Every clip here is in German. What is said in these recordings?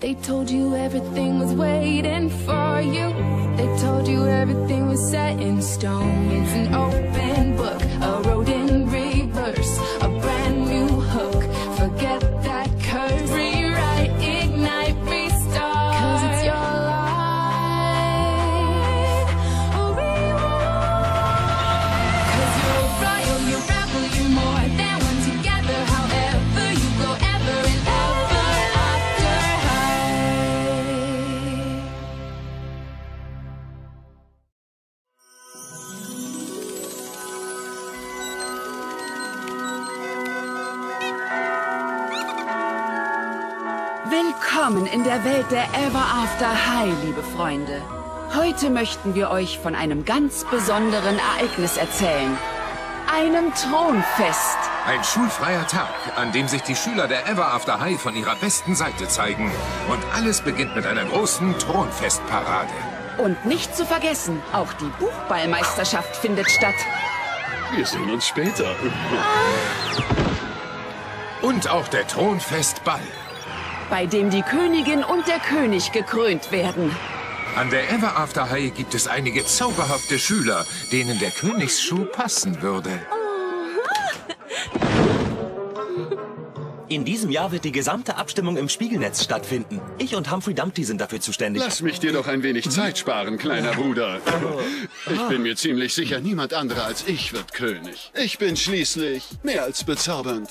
They told you everything was waiting for you. They told you everything was set in stone. It's an open book, der Welt der Ever After High, liebe Freunde. Heute möchten wir euch von einem ganz besonderen Ereignis erzählen. Einem Thronfest. Ein schulfreier Tag, an dem sich die Schüler der Ever After High von ihrer besten Seite zeigen. Und alles beginnt mit einer großen Thronfestparade. Und nicht zu vergessen, auch die Buchballmeisterschaft findet statt. Wir sehen uns später. Und auch der Thronfestball. Bei dem die Königin und der König gekrönt werden. An der Ever After High gibt es einige zauberhafte Schüler, denen der Königsschuh passen würde. In diesem Jahr wird die gesamte Abstimmung im Spiegelnetz stattfinden. Ich und Humphrey Dumpty sind dafür zuständig. Lass mich dir doch ein wenig Zeit sparen, kleiner Bruder. Ich bin mir ziemlich sicher, niemand anderer als ich wird König. Ich bin schließlich mehr als bezaubernd.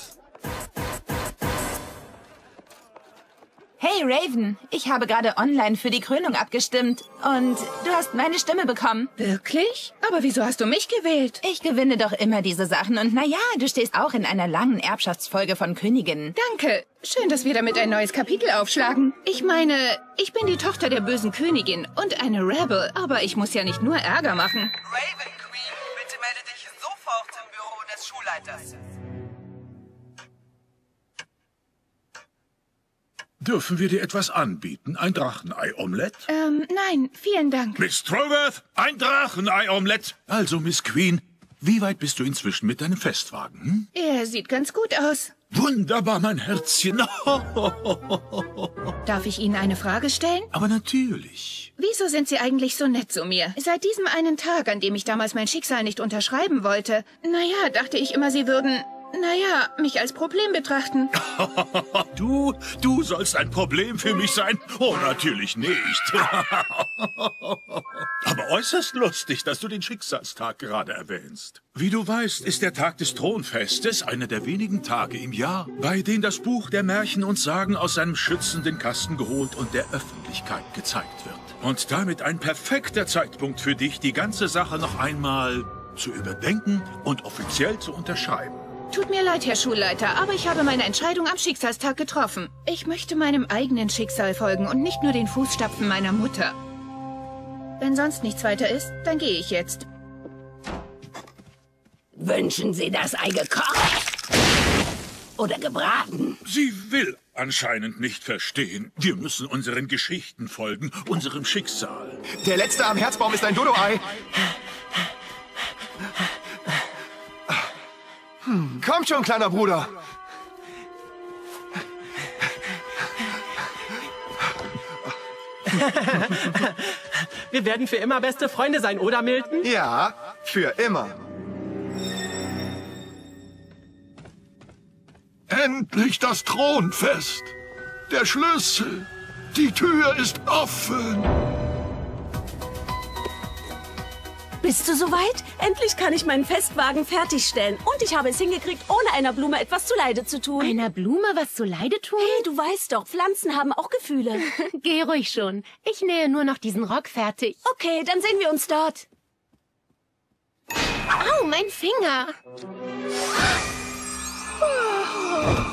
Hey Raven, ich habe gerade online für die Krönung abgestimmt und du hast meine Stimme bekommen. Wirklich? Aber wieso hast du mich gewählt? Ich gewinne doch immer diese Sachen und naja, du stehst auch in einer langen Erbschaftsfolge von Königinnen. Danke. Schön, dass wir damit ein neues Kapitel aufschlagen. Ich meine, ich bin die Tochter der bösen Königin und eine Rebel, aber ich muss ja nicht nur Ärger machen. Raven Queen, bitte melde dich sofort im Büro des Schulleiters. Dürfen wir dir etwas anbieten? Ein Drachenei-Omelett? Ähm, nein, vielen Dank. Miss Troworth, ein Drachenei-Omelett. Also, Miss Queen, wie weit bist du inzwischen mit deinem Festwagen? Hm? Er sieht ganz gut aus. Wunderbar, mein Herzchen. Darf ich Ihnen eine Frage stellen? Aber natürlich. Wieso sind Sie eigentlich so nett zu mir? Seit diesem einen Tag, an dem ich damals mein Schicksal nicht unterschreiben wollte, naja, dachte ich immer, Sie würden, naja, mich als Problem betrachten. Du, du sollst ein Problem für mich sein? Oh, natürlich nicht. Aber äußerst lustig, dass du den Schicksalstag gerade erwähnst. Wie du weißt, ist der Tag des Thronfestes einer der wenigen Tage im Jahr, bei denen das Buch der Märchen und Sagen aus seinem schützenden Kasten geholt und der Öffentlichkeit gezeigt wird. Und damit ein perfekter Zeitpunkt für dich, die ganze Sache noch einmal zu überdenken und offiziell zu unterschreiben. Tut mir leid, Herr Schulleiter, aber ich habe meine Entscheidung am Schicksalstag getroffen. Ich möchte meinem eigenen Schicksal folgen und nicht nur den Fußstapfen meiner Mutter. Wenn sonst nichts weiter ist, dann gehe ich jetzt. Wünschen Sie das Ei gekocht? Oder gebraten? Sie will anscheinend nicht verstehen. Wir müssen unseren Geschichten folgen, unserem Schicksal. Der letzte am Herzbaum ist ein Dodo-Ei. Komm schon, kleiner Bruder. Wir werden für immer beste Freunde sein, oder Milton? Ja, für immer. Endlich das Thronfest. Der Schlüssel. Die Tür ist offen. Bist du soweit? Endlich kann ich meinen Festwagen fertigstellen. Und ich habe es hingekriegt, ohne einer Blume etwas zuleide zu tun. Einer Blume was zuleide tun? Hey, du weißt doch, Pflanzen haben auch Gefühle. Geh ruhig schon. Ich nähe nur noch diesen Rock fertig. Okay, dann sehen wir uns dort. Au, mein Finger. Oh,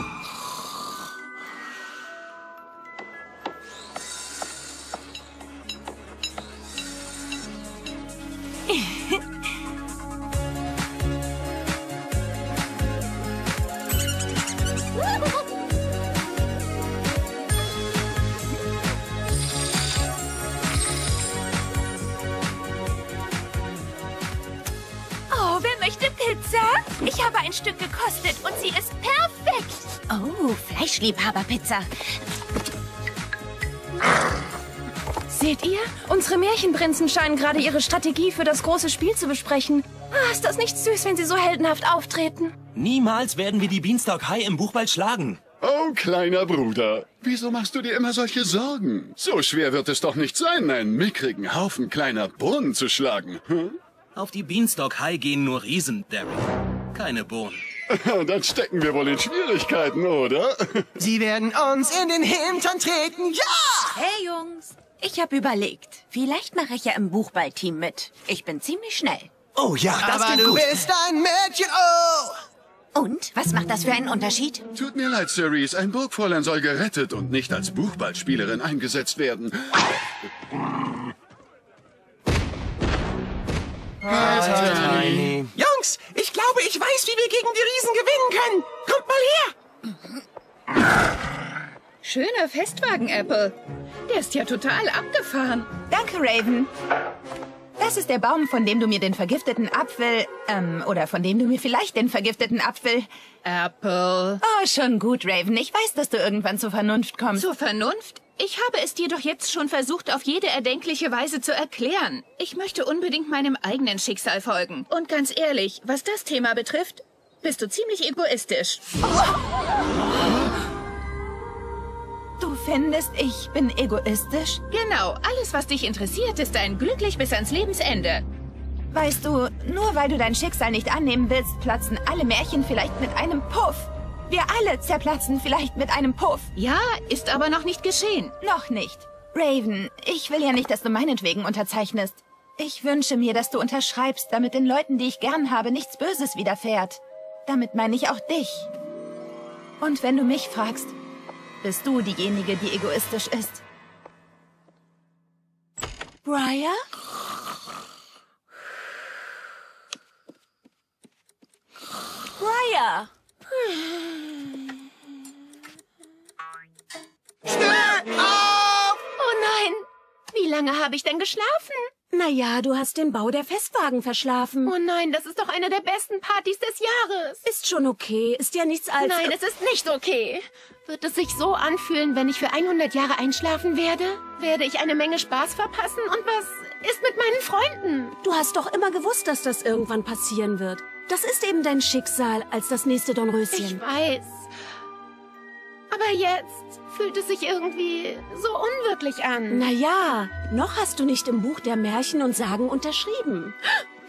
Stück gekostet und sie ist perfekt. Oh, Fleischliebhaberpizza. Seht ihr? Unsere Märchenprinzen scheinen gerade ihre Strategie für das große Spiel zu besprechen. Ah, ist das nicht süß, wenn sie so heldenhaft auftreten? Niemals werden wir die Beanstalk High im Buchball schlagen. Oh, kleiner Bruder, wieso machst du dir immer solche Sorgen? So schwer wird es doch nicht sein, einen mickrigen Haufen kleiner Bohnen zu schlagen. Hm? Auf die Beanstalk High gehen nur Riesen, Derek. Keine Bohnen. Dann stecken wir wohl in Schwierigkeiten, oder? Sie werden uns in den Hintern treten, ja! Hey Jungs, ich habe überlegt, vielleicht mache ich ja im Buchballteam mit. Ich bin ziemlich schnell. Oh ja, das Aber du gut. bist ein Mädchen, oh! Und? Was macht das für einen Unterschied? Tut mir leid, Cerise. Ein Burgfräulein soll gerettet und nicht als Buchballspielerin eingesetzt werden. Tiny. Jungs, ich glaube, ich weiß, wie wir gegen die Riesen gewinnen können. Kommt mal her. Schöner Festwagen, Apple. Der ist ja total abgefahren. Danke, Raven. Das ist der Baum, von dem du mir den vergifteten Apfel, ähm, oder von dem du mir vielleicht den vergifteten Apfel... Apple. Oh, schon gut, Raven. Ich weiß, dass du irgendwann zur Vernunft kommst. Zur Vernunft? Ich habe es dir doch jetzt schon versucht, auf jede erdenkliche Weise zu erklären. Ich möchte unbedingt meinem eigenen Schicksal folgen. Und ganz ehrlich, was das Thema betrifft, bist du ziemlich egoistisch. Du findest, ich bin egoistisch? Genau. Alles, was dich interessiert, ist ein glücklich bis ans Lebensende. Weißt du, nur weil du dein Schicksal nicht annehmen willst, platzen alle Märchen vielleicht mit einem Puff. Wir alle zerplatzen vielleicht mit einem Puff. Ja, ist aber noch nicht geschehen. Noch nicht. Raven, ich will ja nicht, dass du meinetwegen unterzeichnest. Ich wünsche mir, dass du unterschreibst, damit den Leuten, die ich gern habe, nichts Böses widerfährt. Damit meine ich auch dich. Und wenn du mich fragst, bist du diejenige, die egoistisch ist. Briar? Briar! Lange habe ich denn geschlafen? Naja, du hast den Bau der Festwagen verschlafen. Oh nein, das ist doch eine der besten Partys des Jahres. Ist schon okay. Ist ja nichts als... Nein, es ist nicht okay. Wird es sich so anfühlen, wenn ich für 100 Jahre einschlafen werde? Werde ich eine Menge Spaß verpassen? Und was ist mit meinen Freunden? Du hast doch immer gewusst, dass das irgendwann passieren wird. Das ist eben dein Schicksal als das nächste Dornröschen. Ich weiß. Aber jetzt fühlt es sich irgendwie so unwirklich an. Naja, noch hast du nicht im Buch der Märchen und Sagen unterschrieben.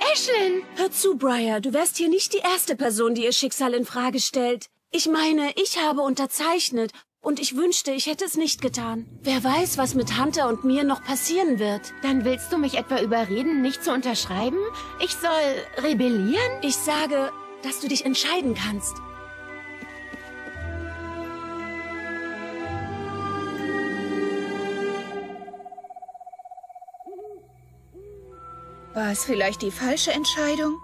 Ashlyn! Hör zu, Briar, du wärst hier nicht die erste Person, die ihr Schicksal in Frage stellt. Ich meine, ich habe unterzeichnet und ich wünschte, ich hätte es nicht getan. Wer weiß, was mit Hunter und mir noch passieren wird. Dann willst du mich etwa überreden, nicht zu unterschreiben? Ich soll rebellieren? Ich sage, dass du dich entscheiden kannst. War es vielleicht die falsche Entscheidung?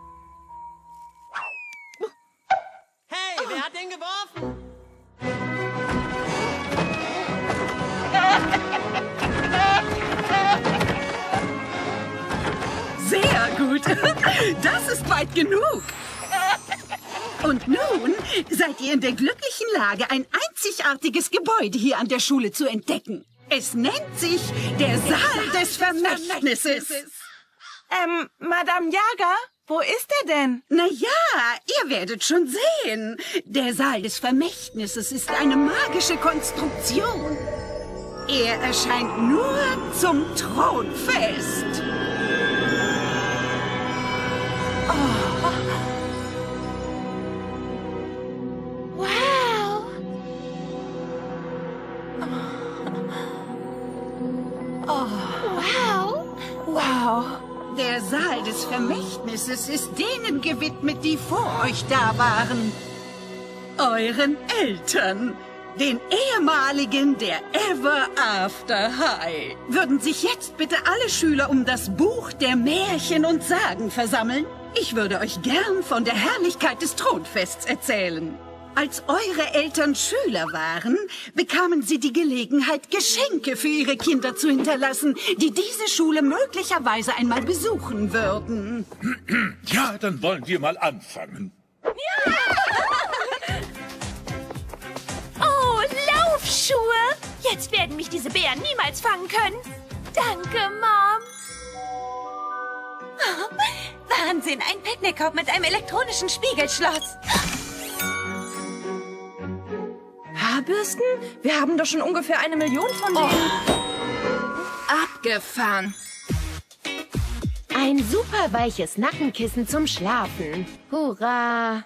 Hey, oh. wer hat den geworfen? Sehr gut. Das ist weit genug. Und nun seid ihr in der glücklichen Lage, ein einzigartiges Gebäude hier an der Schule zu entdecken. Es nennt sich der Saal des Vermächtnisses. Ähm, Madame Jager, wo ist er denn? Na ja, ihr werdet schon sehen. Der Saal des Vermächtnisses ist eine magische Konstruktion. Er erscheint nur zum Thronfest. Saal des Vermächtnisses ist denen gewidmet, die vor euch da waren. Euren Eltern den ehemaligen der Ever After High. Würden sich jetzt bitte alle Schüler um das Buch der Märchen und Sagen versammeln? Ich würde euch gern von der Herrlichkeit des Thronfests erzählen. Als eure Eltern Schüler waren, bekamen sie die Gelegenheit, Geschenke für ihre Kinder zu hinterlassen, die diese Schule möglicherweise einmal besuchen würden. Ja, dann wollen wir mal anfangen. Ja! Oh, Laufschuhe! Jetzt werden mich diese Bären niemals fangen können. Danke, Mom. Wahnsinn, ein Picknickkorb mit einem elektronischen Spiegelschloss. Haarbürsten? Wir haben doch schon ungefähr eine Million von denen. Abgefahren. Ein super weiches Nackenkissen zum Schlafen. Hurra!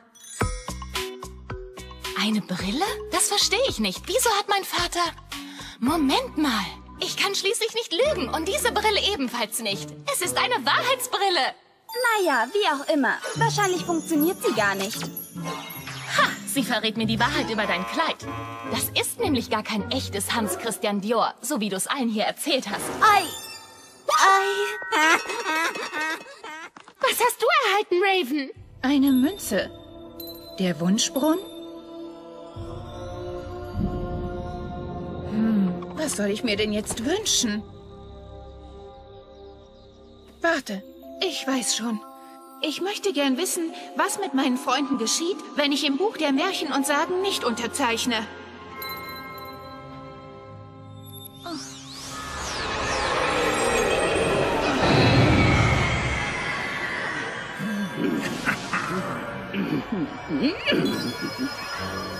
Eine Brille? Das verstehe ich nicht. Wieso hat mein Vater... Moment mal. Ich kann schließlich nicht lügen und diese Brille ebenfalls nicht. Es ist eine Wahrheitsbrille. Naja, wie auch immer. Wahrscheinlich funktioniert sie gar nicht. Sie verrät mir die Wahrheit über dein Kleid. Das ist nämlich gar kein echtes Hans Christian Dior, so wie du es allen hier erzählt hast. Ei! Ei! Was hast du erhalten, Raven? Eine Münze. Der Wunschbrunnen? Hm, was soll ich mir denn jetzt wünschen? Warte, ich weiß schon. Ich möchte gern wissen, was mit meinen Freunden geschieht, wenn ich im Buch der Märchen und Sagen nicht unterzeichne. Die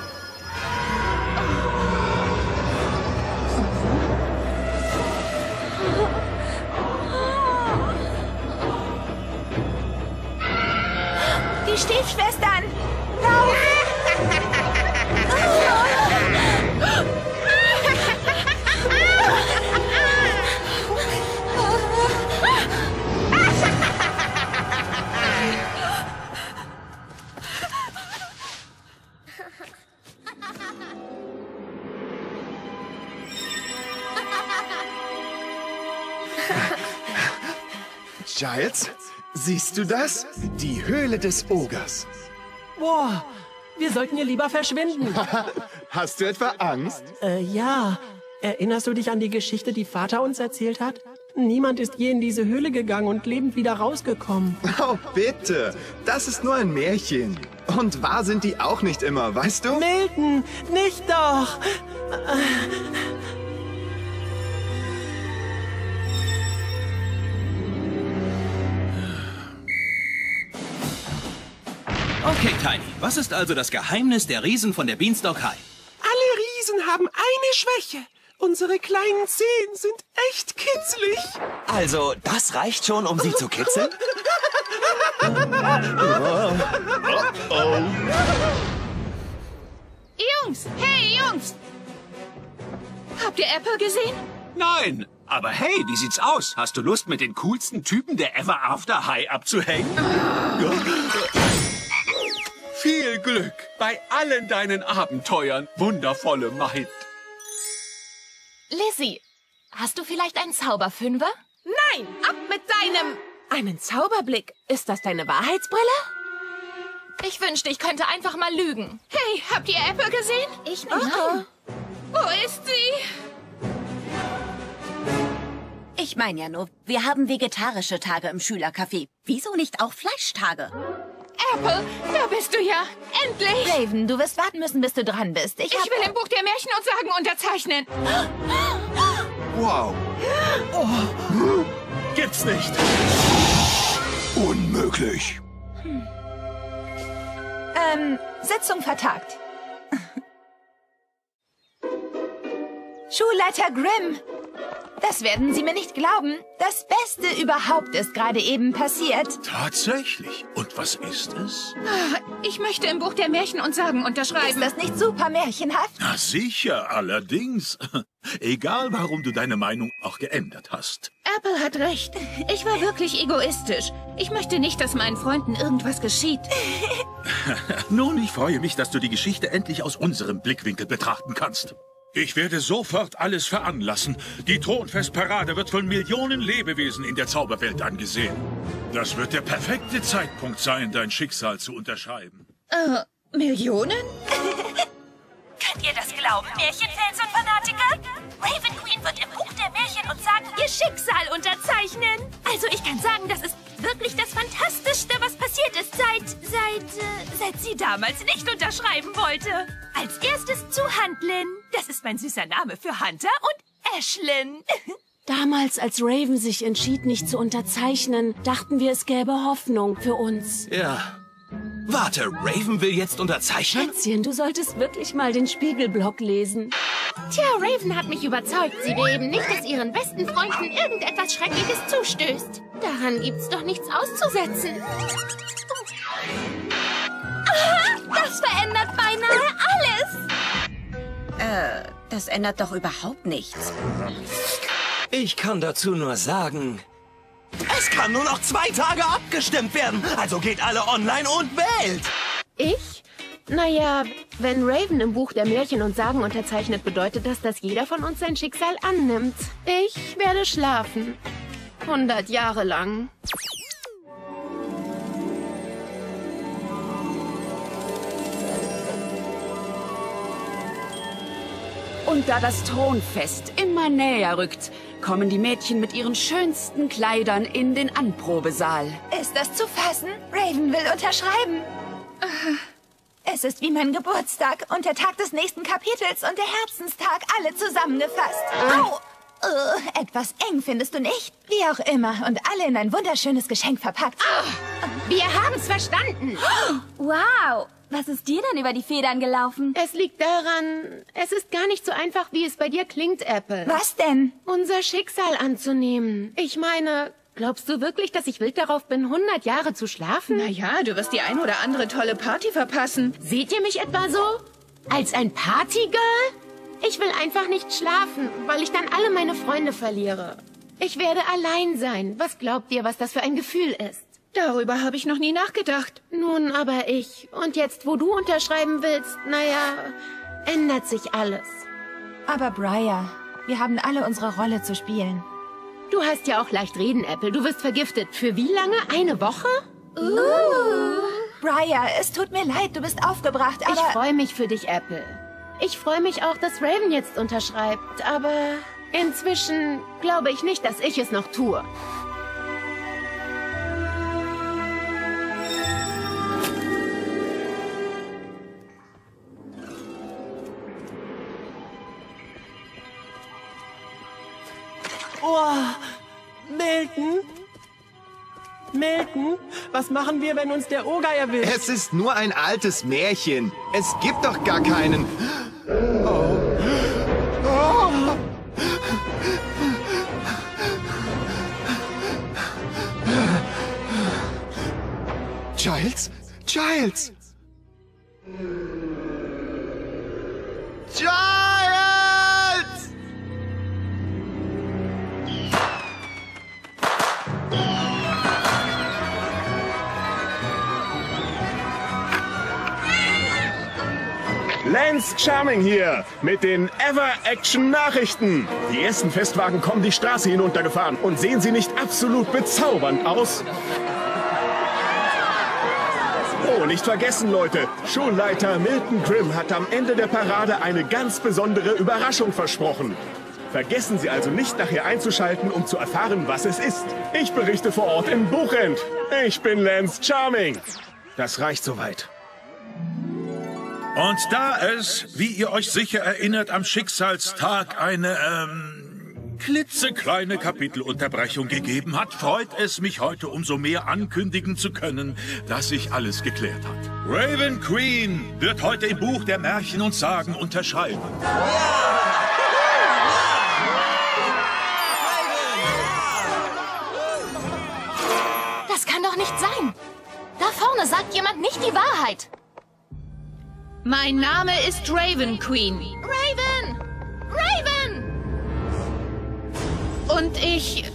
du das? Die Höhle des Ogers. Boah, wir sollten hier lieber verschwinden. Hast du etwa Angst? äh, ja. Erinnerst du dich an die Geschichte, die Vater uns erzählt hat? Niemand ist je in diese Höhle gegangen und lebend wieder rausgekommen. Oh, bitte. Das ist nur ein Märchen. Und wahr sind die auch nicht immer, weißt du? Milton, nicht doch! Okay, Tiny, was ist also das Geheimnis der Riesen von der Beanstalk High? Alle Riesen haben eine Schwäche. Unsere kleinen Zehen sind echt kitzlig. Also, das reicht schon, um sie zu kitzeln? Jungs, hey Jungs! Habt ihr Apple gesehen? Nein, aber hey, wie sieht's aus? Hast du Lust, mit den coolsten Typen der Ever After High abzuhängen? Viel Glück bei allen deinen Abenteuern, wundervolle Maid. Lizzie, hast du vielleicht einen Zauberfünfer? Nein, ab mit deinem... Einen Zauberblick. Ist das deine Wahrheitsbrille? Ich wünschte, ich könnte einfach mal lügen. Hey, habt ihr Apple gesehen? Ich nicht. Nein. Wo ist sie? Ich meine ja nur, wir haben vegetarische Tage im Schülercafé. Wieso nicht auch Fleischtage? Apple, da bist du ja. Endlich. Raven, du wirst warten müssen, bis du dran bist. Ich, Ich will im Buch der Märchen und Sagen unterzeichnen. Wow. Gibt's nicht. Unmöglich. Ähm, Sitzung vertagt. Schulleiter Grimm. Das werden Sie mir nicht glauben. Das Beste überhaupt ist gerade eben passiert. Tatsächlich. Und was ist es? Ich möchte im Buch der Märchen und Sagen unterschreiben. Ist das nicht super märchenhaft? Na sicher, allerdings. Egal, warum du deine Meinung auch geändert hast. Apple hat recht. Ich war wirklich egoistisch. Ich möchte nicht, dass meinen Freunden irgendwas geschieht. Nun, ich freue mich, dass du die Geschichte endlich aus unserem Blickwinkel betrachten kannst. Ich werde sofort alles veranlassen. Die Thronfestparade wird von Millionen Lebewesen in der Zauberwelt angesehen. Das wird der perfekte Zeitpunkt sein, dein Schicksal zu unterschreiben. Äh, Millionen? Könnt ihr das glauben, Märchenfans und Fanatiker? Raven Queen wird im Buch der Märchen und Sagen ihr Schicksal unterzeichnen. Also ich kann sagen, das ist wirklich das Fantastischste, was passiert ist, seit, seit, äh, seit sie damals nicht unterschreiben wollte. Als erstes zu Huntlin. Das ist mein süßer Name für Hunter und Ashlyn. Damals, als Raven sich entschied, nicht zu unterzeichnen, dachten wir, es gäbe Hoffnung für uns. Ja. Warte, Raven will jetzt unterzeichnen? Schätzchen, du solltest wirklich mal den Spiegelblock lesen. Tja, Raven hat mich überzeugt. Sie will eben nicht, dass ihren besten Freunden irgendetwas Schreckliches zustößt. Daran gibt's doch nichts auszusetzen. Aha, das verändert beinahe alles. Äh, das ändert doch überhaupt nichts. Ich kann dazu nur sagen, es kann nur noch zwei Tage abgestimmt werden. Also geht alle online und wählt. Ich? Naja, wenn Raven im Buch der Märchen und Sagen unterzeichnet, bedeutet das, dass jeder von uns sein Schicksal annimmt. Ich werde schlafen. 100 Jahre lang. Und da das Thronfest immer näher rückt, kommen die Mädchen mit ihren schönsten Kleidern in den Anprobesaal. Ist das zu fassen? Raven will unterschreiben. Es ist wie mein Geburtstag und der Tag des nächsten Kapitels und der Herzenstag alle zusammengefasst. Au! Äh, etwas eng, findest du nicht? Wie auch immer. Und alle in ein wunderschönes Geschenk verpackt. Wir haben's verstanden. Wow. Was ist dir denn über die Federn gelaufen? Es liegt daran, es ist gar nicht so einfach, wie es bei dir klingt, Apple. Was denn? Unser Schicksal anzunehmen. Ich meine, glaubst du wirklich, dass ich wild darauf bin, 100 Jahre zu schlafen? Naja, du wirst die ein oder andere tolle Party verpassen. Seht ihr mich etwa so? Als ein Partygirl? Ich will einfach nicht schlafen, weil ich dann alle meine Freunde verliere. Ich werde allein sein. Was glaubt ihr, was das für ein Gefühl ist? Darüber habe ich noch nie nachgedacht. Nun aber ich. Und jetzt, wo du unterschreiben willst, naja, ändert sich alles. Aber Briar, wir haben alle unsere Rolle zu spielen. Du hast ja auch leicht reden, Apple. Du wirst vergiftet. Für wie lange? Eine Woche? Uh. Briar, es tut mir leid, du bist aufgebracht, aber... Ich freue mich für dich, Apple. Ich freue mich auch, dass Raven jetzt unterschreibt, aber inzwischen glaube ich nicht, dass ich es noch tue. Milton, was machen wir, wenn uns der Oger erwischt? Es ist nur ein altes Märchen. Es gibt doch gar keinen. Oh. Oh. Giles! Giles! Lance Charming hier mit den Ever Action Nachrichten. Die ersten Festwagen kommen die Straße hinuntergefahren und sehen sie nicht absolut bezaubernd aus? Oh, nicht vergessen, Leute. Schulleiter Milton Grimm hat am Ende der Parade eine ganz besondere Überraschung versprochen. Vergessen Sie also nicht, nachher einzuschalten, um zu erfahren, was es ist. Ich berichte vor Ort in Buchend. Ich bin Lance Charming. Das reicht soweit. Und da es, wie ihr euch sicher erinnert, am Schicksalstag eine, ähm, klitzekleine Kapitelunterbrechung gegeben hat, freut es mich heute umso mehr ankündigen zu können, dass sich alles geklärt hat. Raven Queen wird heute im Buch der Märchen und Sagen unterscheiden. Das kann doch nicht sein. Da vorne sagt jemand nicht die Wahrheit. Mein Name ist Raven Queen. Raven! Raven! Und ich...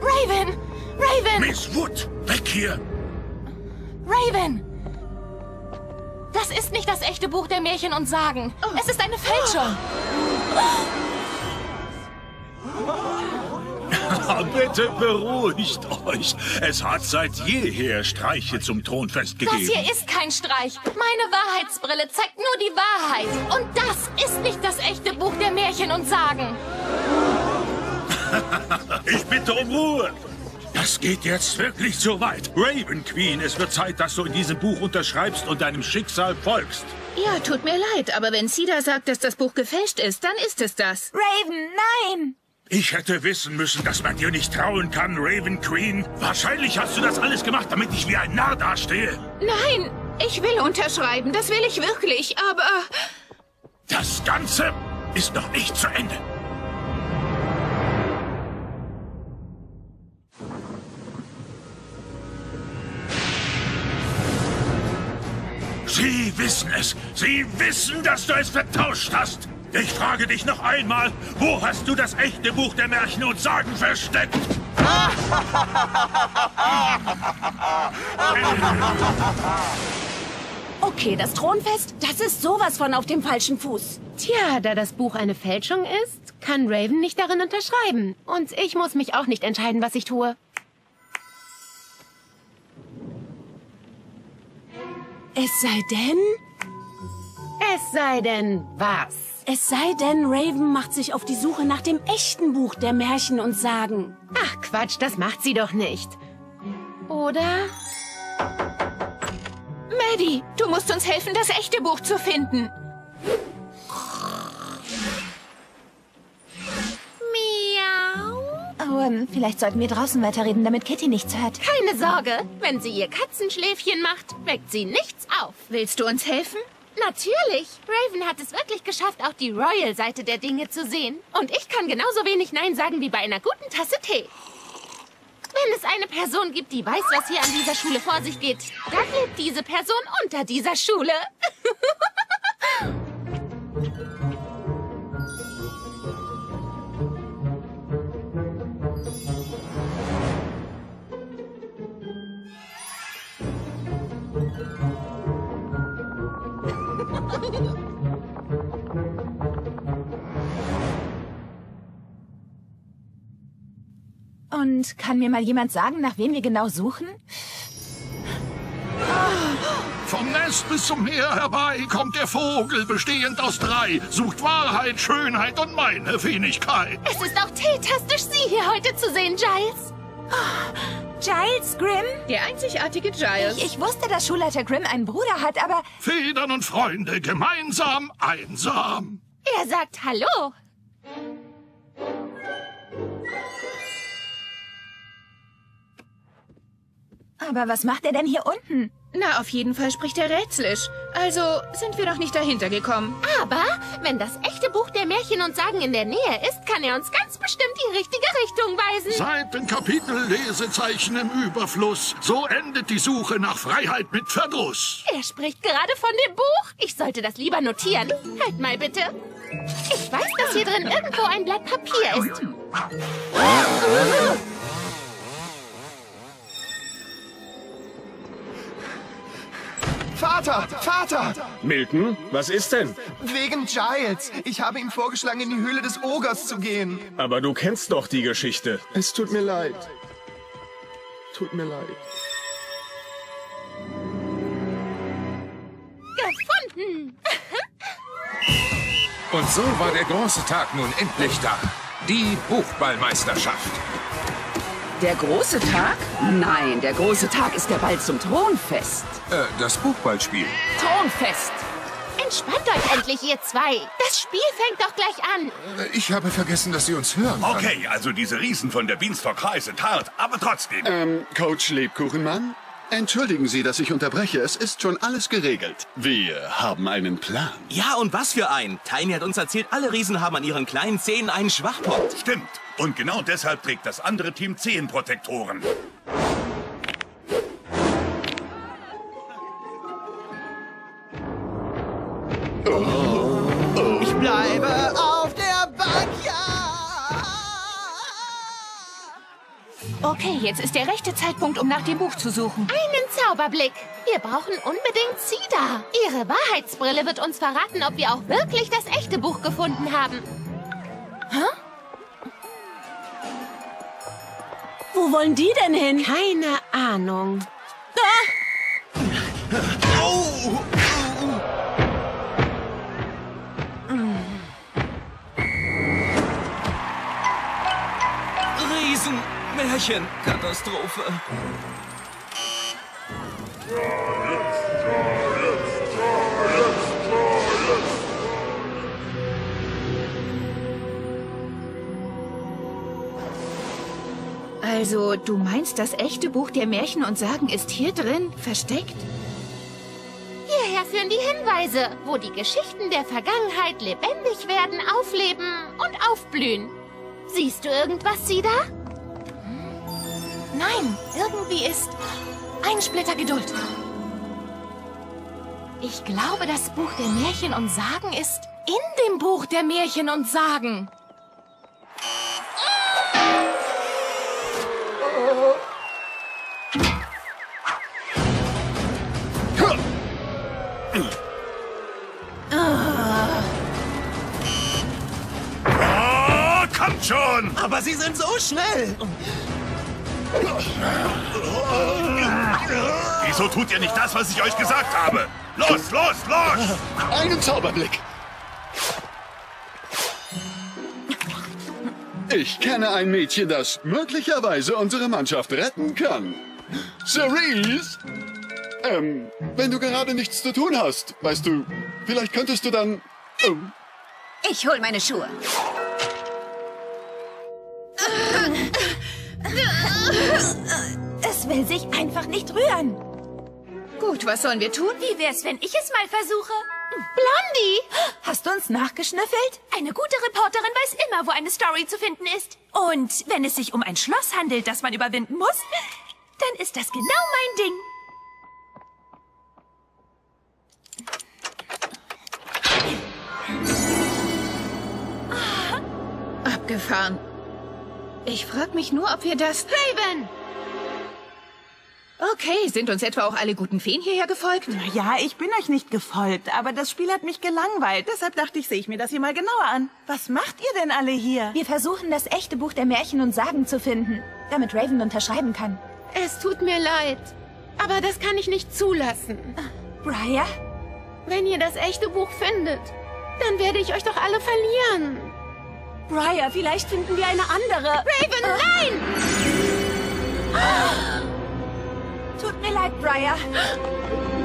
Raven! Raven! Miss Wood, weg hier! Raven! Das ist nicht das echte Buch der Märchen und Sagen. Es ist eine Fälschung. Bitte beruhigt euch. Es hat seit jeher Streiche zum Thronfest Das gegeben. hier ist kein Streich. Meine Wahrheitsbrille zeigt nur die Wahrheit. Und das ist nicht das echte Buch der Märchen und Sagen. Ich bitte um Ruhe. Das geht jetzt wirklich zu weit. Raven Queen, es wird Zeit, dass du in diesem Buch unterschreibst und deinem Schicksal folgst. Ja, tut mir leid, aber wenn Sida sagt, dass das Buch gefälscht ist, dann ist es das. Raven, nein! Ich hätte wissen müssen, dass man dir nicht trauen kann, Raven Queen. Wahrscheinlich hast du das alles gemacht, damit ich wie ein Narr dastehe. Nein, ich will unterschreiben, das will ich wirklich, aber... Das Ganze ist noch nicht zu Ende. Sie wissen es. Sie wissen, dass du es vertauscht hast. Ich frage dich noch einmal, wo hast du das echte Buch der Märchen und Sagen versteckt? Okay, das Thronfest, das ist sowas von auf dem falschen Fuß. Tja, da das Buch eine Fälschung ist, kann Raven nicht darin unterschreiben. Und ich muss mich auch nicht entscheiden, was ich tue. Es sei denn... Es sei denn, was? Es sei denn, Raven macht sich auf die Suche nach dem echten Buch der Märchen und Sagen. Ach Quatsch, das macht sie doch nicht. Oder? Maddie, du musst uns helfen, das echte Buch zu finden. Oh, ähm, vielleicht sollten wir draußen weiterreden, damit Kitty nichts hört. Keine Sorge, wenn sie ihr Katzenschläfchen macht, weckt sie nichts auf. Willst du uns helfen? Natürlich. Raven hat es wirklich geschafft, auch die Royal-Seite der Dinge zu sehen. Und ich kann genauso wenig Nein sagen wie bei einer guten Tasse Tee. Wenn es eine Person gibt, die weiß, was hier an dieser Schule vor sich geht, dann lebt diese Person unter dieser Schule. Und kann mir mal jemand sagen, nach wem wir genau suchen? Vom Nest bis zum Meer herbei kommt der Vogel, bestehend aus drei. Sucht Wahrheit, Schönheit und meine Wenigkeit. Es ist auch teetastisch, Sie hier heute zu sehen, Giles. Giles Grimm? Der einzigartige Giles. Ich, ich wusste, dass Schulleiter Grimm einen Bruder hat, aber... Federn und Freunde, gemeinsam, einsam. Er sagt Hallo. Aber was macht er denn hier unten? Na, auf jeden Fall spricht er rätselisch. Also sind wir doch nicht dahinter gekommen. Aber wenn das echte Buch der Märchen und Sagen in der Nähe ist, kann er uns ganz bestimmt die richtige Richtung weisen. Seitenkapitel, Lesezeichen im Überfluss. So endet die Suche nach Freiheit mit Verdruss. Er spricht gerade von dem Buch. Ich sollte das lieber notieren. Halt mal bitte. Ich weiß, dass hier drin irgendwo ein Blatt Papier ist. Vater! Vater! Milton, was ist denn? Wegen Giles. Ich habe ihm vorgeschlagen, in die Höhle des Ogers zu gehen. Aber du kennst doch die Geschichte. Es tut mir leid. Tut mir leid. Gefunden! Und so war der große Tag nun endlich da. Die Buchballmeisterschaft. Der große Tag? Nein, der große Tag ist der Ball zum Thronfest. Äh, das Buchballspiel. Thronfest! Entspannt euch endlich, ihr zwei. Das Spiel fängt doch gleich an. Äh, Ich habe vergessen, dass Sie uns hören. kann. Okay, also diese Riesen von der Beanstalk High sind hart, aber trotzdem. Ähm, Coach Lebkuchenmann? Entschuldigen Sie, dass ich unterbreche. Es ist schon alles geregelt. Wir haben einen Plan. Ja, und was für ein. Tiny hat uns erzählt, alle Riesen haben an ihren kleinen Zähnen einen Schwachpunkt. Stimmt. Und genau deshalb trägt das andere Team Zehenprotektoren. Ich Okay, jetzt ist der rechte Zeitpunkt, um nach dem Buch zu suchen. Einen Zauberblick. Wir brauchen unbedingt Sida. Ihre Wahrheitsbrille wird uns verraten, ob wir auch wirklich das echte Buch gefunden haben. Wo wollen die denn hin? Keine Ahnung. Riesen, Katastrophe. Also, du meinst, das echte Buch der Märchen und Sagen ist hier drin, versteckt? Hierher führen die Hinweise, wo die Geschichten der Vergangenheit lebendig werden, aufleben und aufblühen. Siehst du irgendwas, Sida? Nein, irgendwie ist ein Splitter Geduld. Ich glaube, das Buch der Märchen und Sagen ist in dem Buch der Märchen und Sagen. Oh, kommt schon! Aber Sie sind so schnell. Wieso tut ihr nicht das, was ich euch gesagt habe? Los, los, los! Einen Zauberblick. Ich kenne ein Mädchen, das möglicherweise unsere Mannschaft retten kann. Cerise! Ähm, wenn du gerade nichts zu tun hast, weißt du, vielleicht könntest du dann... Oh, Ich hol meine Schuhe. Es will sich einfach nicht rühren. Gut, was sollen wir tun? Wie wär's, wenn ich es mal versuche? Blondie! Hast du uns nachgeschnüffelt? Eine gute Reporterin weiß immer, wo eine Story zu finden ist. Und wenn es sich um ein Schloss handelt, das man überwinden muss, dann ist das genau mein Ding. Abgefahren. Ich frag mich nur, ob wir das... Raven! Okay, sind uns etwa auch alle guten Feen hierher gefolgt? Ja, ich bin euch nicht gefolgt, aber das Spiel hat mich gelangweilt. Deshalb dachte ich, sehe ich mir das hier mal genauer an. Was macht ihr denn alle hier? Wir versuchen, das echte Buch der Märchen und Sagen zu finden, damit Raven unterschreiben kann. Es tut mir leid, aber das kann ich nicht zulassen. Briar? Wenn ihr das echte Buch findet, dann werde ich euch doch alle verlieren. Briar, vielleicht finden wir eine andere. Raven, nein! Tut mir leid, Briar.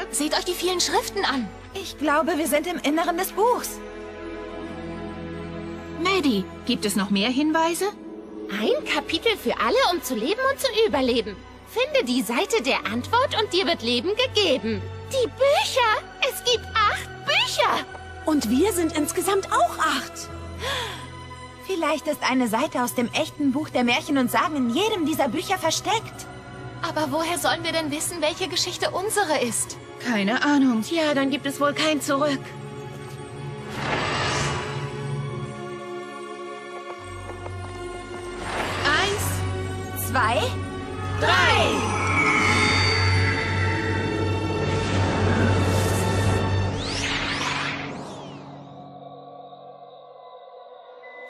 gelandet? Seht euch die vielen Schriften an. Ich glaube, wir sind im Inneren des Buchs. Maddie, gibt es noch mehr Hinweise? Ein Kapitel für alle, um zu leben und zu überleben. Finde die Seite der Antwort und dir wird Leben gegeben. Die Bücher! Es gibt acht Bücher! Und wir sind insgesamt auch acht. Vielleicht ist eine Seite aus dem echten Buch der Märchen und Sagen in jedem dieser Bücher versteckt. Aber woher sollen wir denn wissen, welche Geschichte unsere ist? Keine Ahnung. Tja, dann gibt es wohl kein Zurück. Eins, zwei, Drei!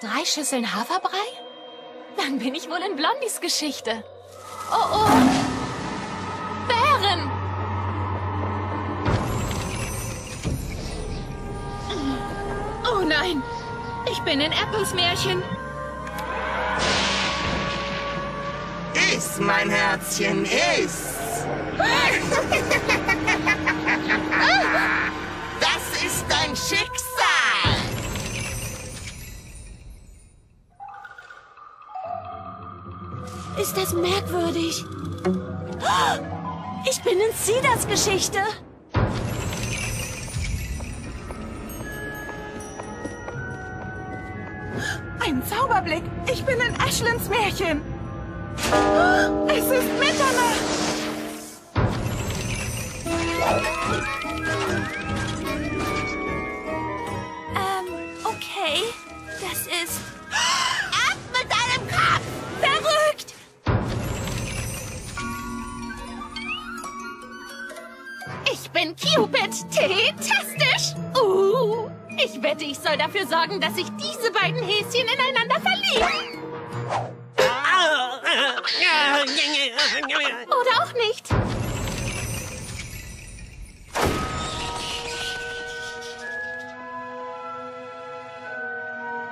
Drei Schüsseln Haferbrei? Dann bin ich wohl in Blondies Geschichte. Oh oh! Ich bin in Apples Märchen. Iss, mein Herzchen, iss! Das ist dein Schicksal! Ist das merkwürdig? Ich bin in Sidas Geschichte. Ein Zauberblick. Ich bin in Ashlins Märchen. Es ist Mitternacht. Ähm, okay. Das ist Ab mit deinem Kopf! verrückt. Ich bin Cupid. Tetastisch. Uh, ich wette, ich soll dafür sorgen, dass sich diese beiden Häschen ineinander verlieben. Oder auch nicht.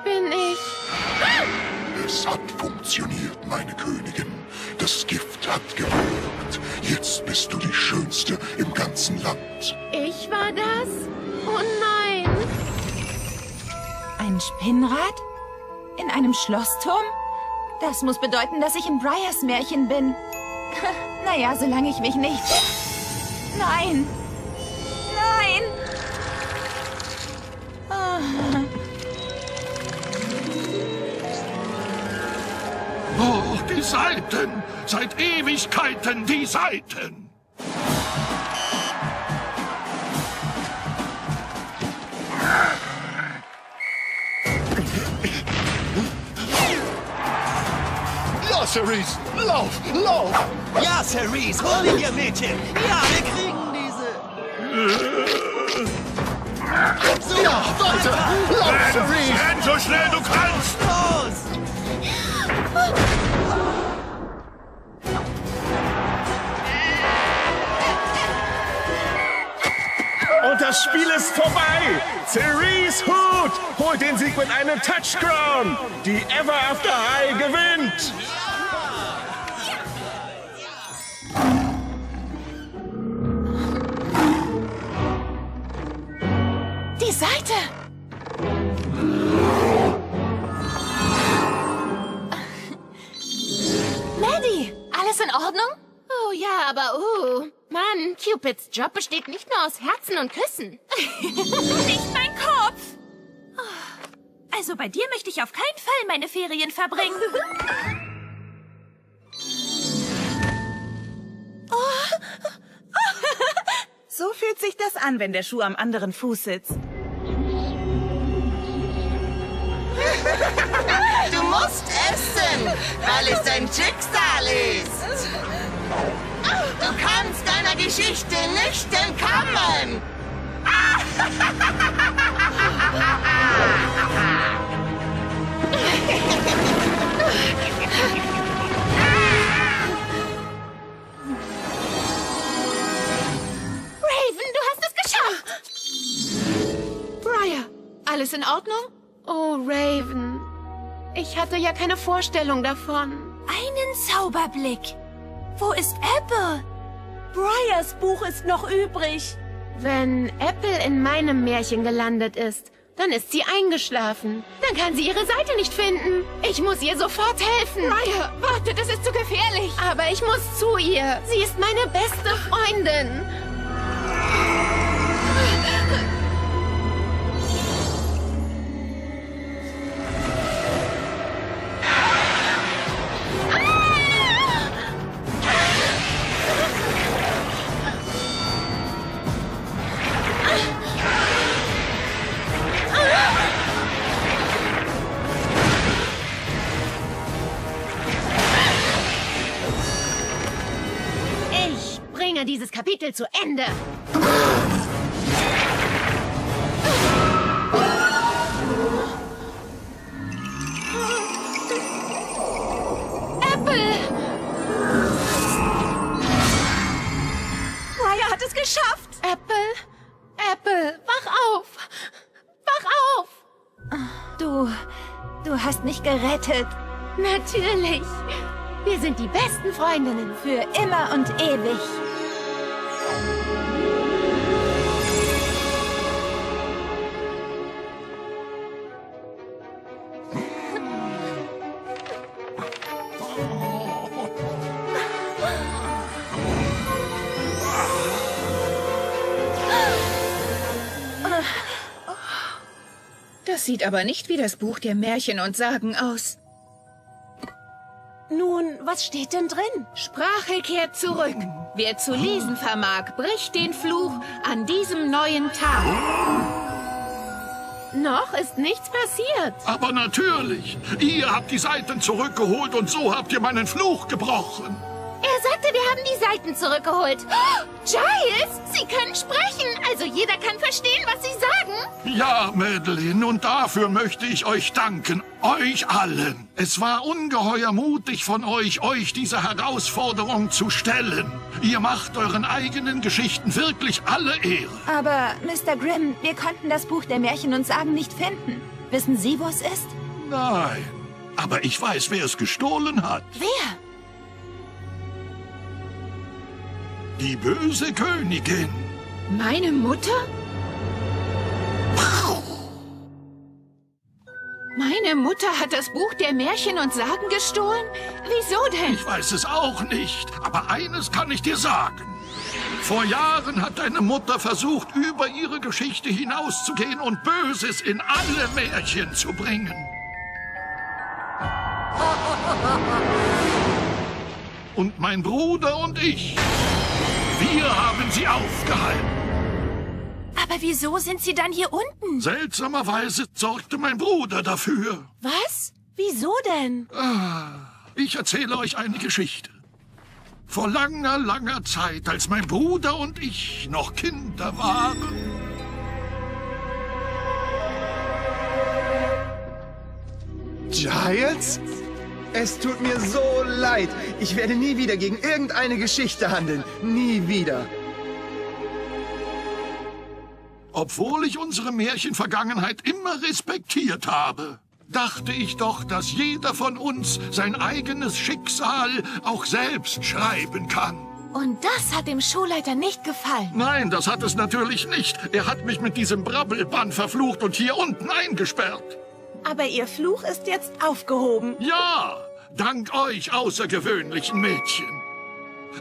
Bin ich... Es hat funktioniert, meine Königin. Das Gift hat gewirkt. Jetzt bist du die Schönste im ganzen Land. Ich war das? Oh nein. Ein Spinnrad? In einem Schlossturm? Das muss bedeuten, dass ich in Briars Märchen bin. naja, solange ich mich nicht... Nein! Nein! Ah. Oh, die Seiten! Seit Ewigkeiten die Seiten! Ja, Cerise! Lauf! Lauf! Ja, Cerise, hol ihn, ihr Mädchen! Ja, wir kriegen diese! So, Ja, weiter! Lauf, Cerise! renn so schnell du kannst! Los! Und das Spiel ist vorbei. Cerise Hood holt den Sieg mit einem Touchdown. Die Ever After High gewinnt. Alles in Ordnung? Oh ja, aber uh, Mann, Cupids Job besteht nicht nur aus Herzen und Küssen. Nicht mein Kopf! Also bei dir möchte ich auf keinen Fall meine Ferien verbringen. So fühlt sich das an, wenn der Schuh am anderen Fuß sitzt. Essen, weil es dein Schicksal ist. Du kannst deiner Geschichte nicht entkommen. Raven, du hast es geschafft! Briar, alles in Ordnung? Oh, Raven. Ich hatte ja keine Vorstellung davon. Einen Zauberblick. Wo ist Apple? Briars Buch ist noch übrig. Wenn Apple in meinem Märchen gelandet ist, dann ist sie eingeschlafen. Dann kann sie ihre Seite nicht finden. Ich muss ihr sofort helfen. Briar, warte, das ist zu gefährlich. Aber ich muss zu ihr. Sie ist meine beste Freundin. Zu Ende. Apple! Briar hat es geschafft! Apple? Apple, wach auf! Wach auf! Du, du hast mich gerettet. Natürlich. Wir sind die besten Freundinnen. Für immer und ewig. Sieht aber nicht wie das Buch der Märchen und Sagen aus. Nun, was steht denn drin? Sprache kehrt zurück. Wer zu lesen vermag, bricht den Fluch an diesem neuen Tag. Noch ist nichts passiert. Aber natürlich. Ihr habt die Seiten zurückgeholt und so habt ihr meinen Fluch gebrochen. Er sagte, wir haben die Seiten zurückgeholt. Oh, Giles, Sie können sprechen. Also jeder kann verstehen, was Sie sagen. Ja, Madeline, und dafür möchte ich euch danken. Euch allen. Es war ungeheuer mutig von euch, euch dieser Herausforderung zu stellen. Ihr macht euren eigenen Geschichten wirklich alle Ehre. Aber, Mr. Grimm, wir konnten das Buch der Märchen und Sagen nicht finden. Wissen Sie, wo es ist? Nein, aber ich weiß, wer es gestohlen hat. Wer? Die böse Königin. Meine Mutter? Meine Mutter hat das Buch der Märchen und Sagen gestohlen? Wieso denn? Ich weiß es auch nicht, aber eines kann ich dir sagen. Vor Jahren hat deine Mutter versucht, über ihre Geschichte hinauszugehen und Böses in alle Märchen zu bringen. Und mein Bruder und ich, wir haben sie aufgehalten. Aber wieso sind Sie dann hier unten? Seltsamerweise sorgte mein Bruder dafür. Was? Wieso denn? Ah, ich erzähle euch eine Geschichte. Vor langer, langer Zeit, als mein Bruder und ich noch Kinder waren. Giles? Es tut mir so leid. Ich werde nie wieder gegen irgendeine Geschichte handeln. Nie wieder. Obwohl ich unsere Märchenvergangenheit immer respektiert habe, dachte ich doch, dass jeder von uns sein eigenes Schicksal auch selbst schreiben kann. Und das hat dem Schulleiter nicht gefallen. Nein, das hat es natürlich nicht. Er hat mich mit diesem Brabbelbann verflucht und hier unten eingesperrt. Aber Ihr Fluch ist jetzt aufgehoben. Ja, dank euch außergewöhnlichen Mädchen.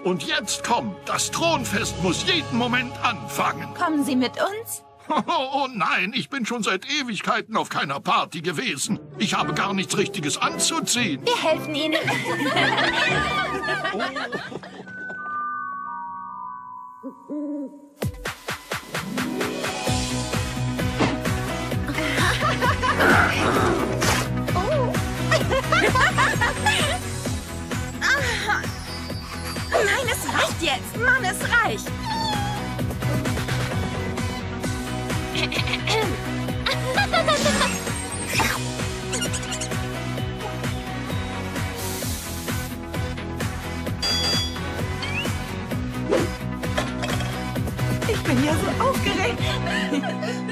Und jetzt kommt, das Thronfest muss jeden Moment anfangen. Kommen Sie mit uns? Oh, oh nein, ich bin schon seit Ewigkeiten auf keiner Party gewesen. Ich habe gar nichts Richtiges anzuziehen. Wir helfen Ihnen. Nein, Mann, es reicht. Ich bin ja so aufgeregt.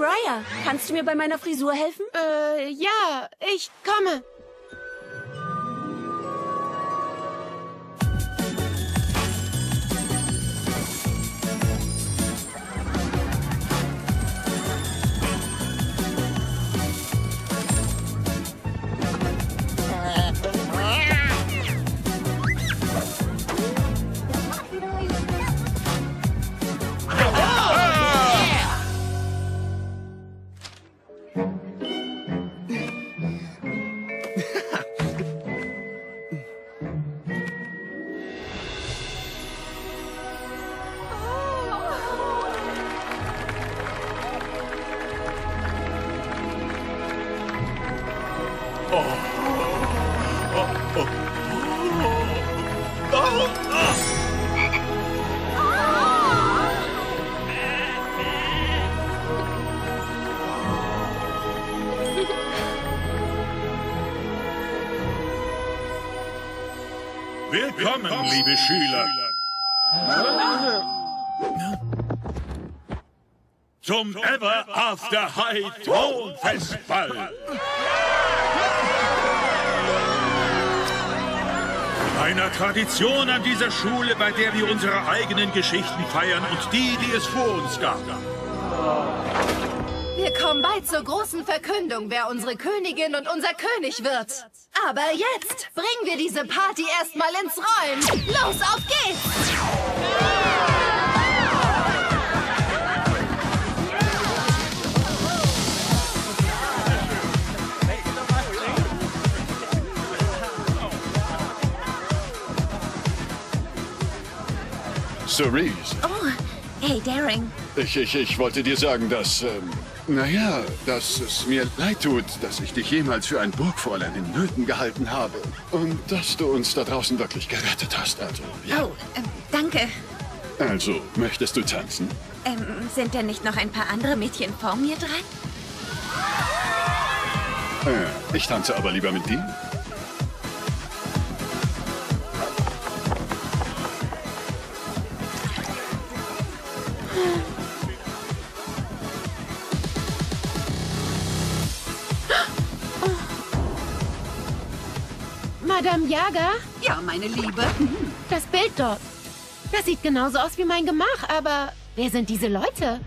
Briar, kannst du mir bei meiner Frisur helfen? Äh, ja, ich komme. Liebe Schüler. Zum Ever After High Thronfestball. Einer Tradition an dieser Schule, bei der wir unsere eigenen Geschichten feiern und die, die es vor uns gab. Wir kommen bald zur großen Verkündung, wer unsere Königin und unser König wird. Aber jetzt bringen wir diese Party erstmal ins Rollen. Los, auf geht's! Cerise, Oh, hey, Daring. ich, ich, ich wollte dir sagen, dass ähm, naja, dass es mir leid tut, dass ich dich jemals für ein Burgfräulein in Nöten gehalten habe. Und dass du uns da draußen wirklich gerettet hast, also. Ja. Oh, ähm, danke. Also, möchtest du tanzen? Ähm, sind denn nicht noch ein paar andere Mädchen vor mir dran? Äh, ich tanze aber lieber mit dir. Jager? Ja, meine Liebe. Das Bild dort. Das sieht genauso aus wie mein Gemach, aber wer sind diese Leute?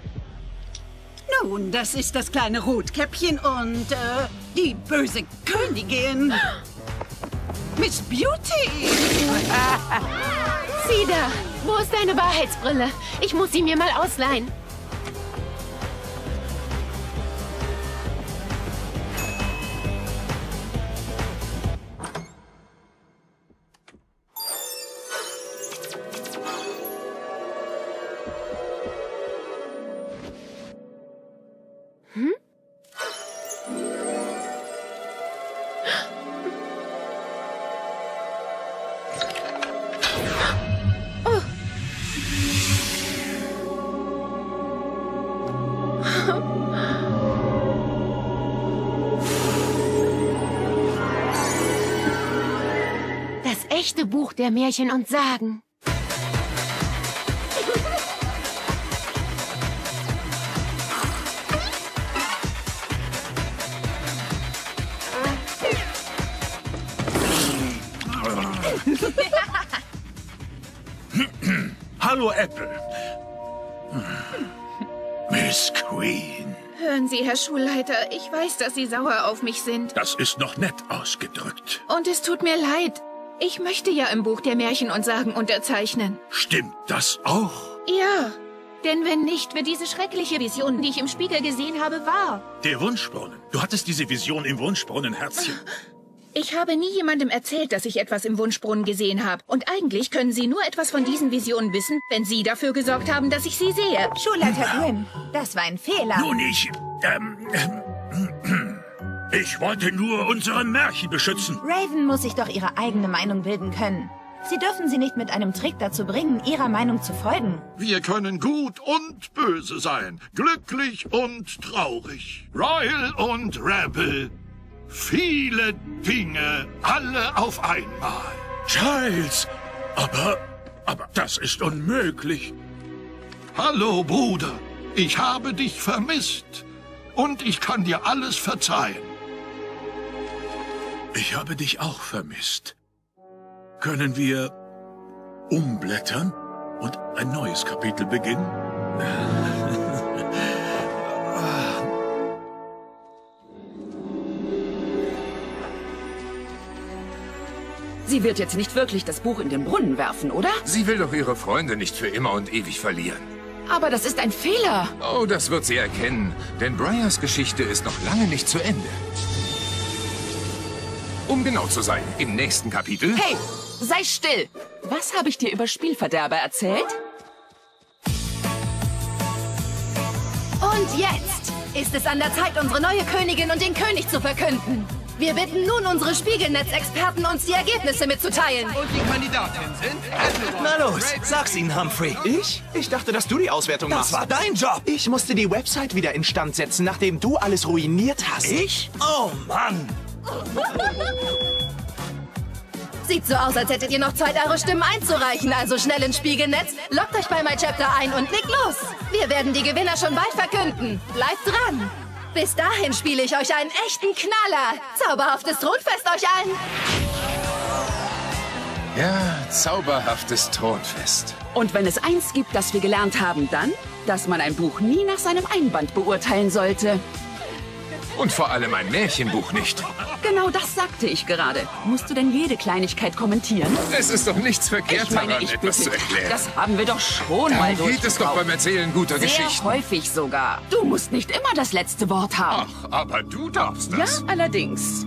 Nun, das ist das kleine Rotkäppchen und äh, die böse Königin. Miss Beauty. Sida, wo ist deine Wahrheitsbrille? Ich muss sie mir mal ausleihen. Das echte Buch der Märchen und Sagen. Sie, Herr Schulleiter, ich weiß, dass Sie sauer auf mich sind. Das ist noch nett ausgedrückt. Und es tut mir leid. Ich möchte ja im Buch der Märchen und Sagen unterzeichnen. Stimmt das auch? Ja. Denn wenn nicht, wird diese schreckliche Vision, die ich im Spiegel gesehen habe, wahr. Der Wunschbrunnen. Du hattest diese Vision im Wunschbrunnen, Herzchen. Ich habe nie jemandem erzählt, dass ich etwas im Wunschbrunnen gesehen habe. Und eigentlich können Sie nur etwas von diesen Visionen wissen, wenn Sie dafür gesorgt haben, dass ich sie sehe. Schulleiter Grimm, das war ein Fehler. Nun, ich... Ähm, ähm, ich wollte nur unsere Märchen beschützen. Raven muss sich doch ihre eigene Meinung bilden können. Sie dürfen sie nicht mit einem Trick dazu bringen, ihrer Meinung zu folgen. Wir können gut und böse sein, glücklich und traurig, Royal und Rebel. Viele Dinge, alle auf einmal. Giles, aber, aber das ist unmöglich. Hallo, Bruder. Ich habe dich vermisst. Und ich kann dir alles verzeihen. Ich habe dich auch vermisst. Können wir umblättern und ein neues Kapitel beginnen? Sie wird jetzt nicht wirklich das Buch in den Brunnen werfen, oder? Sie will doch ihre Freunde nicht für immer und ewig verlieren. Aber das ist ein Fehler. Oh, das wird sie erkennen, denn Briars Geschichte ist noch lange nicht zu Ende. Um genau zu sein, im nächsten Kapitel... Hey, sei still. Was habe ich dir über Spielverderber erzählt? Und jetzt ist es an der Zeit, unsere neue Königin und den König zu verkünden. Wir bitten nun unsere Spiegelnetzexperten, uns die Ergebnisse mitzuteilen. Und die Kandidaten sind... Na los, sag's ihnen, Humphrey. Ich? Ich dachte, dass du die Auswertung Das machst. war dein Job. Ich musste die Website wieder instand setzen, nachdem du alles ruiniert hast. Ich? Oh, Mann. Sieht so aus, als hättet ihr noch Zeit, eure Stimmen einzureichen. Also schnell ins Spiegelnetz, loggt euch bei MyChapter ein und legt los. Wir werden die Gewinner schon bald verkünden. Bleibt dran. Bis dahin spiele ich euch einen echten Knaller. Zauberhaftes Thronfest euch allen. Ja, zauberhaftes Thronfest. Und wenn es eins gibt, das wir gelernt haben, dann, dass man ein Buch nie nach seinem Einband beurteilen sollte. Und vor allem ein Märchenbuch nicht. Genau das sagte ich gerade. Musst du denn jede Kleinigkeit kommentieren? Es ist doch nichts verkehrt Ich meine, daran, ich etwas bitte, zu erklären. das haben wir doch schon Darum mal geht es doch durchgekaut. beim Erzählen guter Sehr Geschichten. häufig sogar. Du musst nicht immer das letzte Wort haben. Ach, aber du darfst das. Ja, allerdings.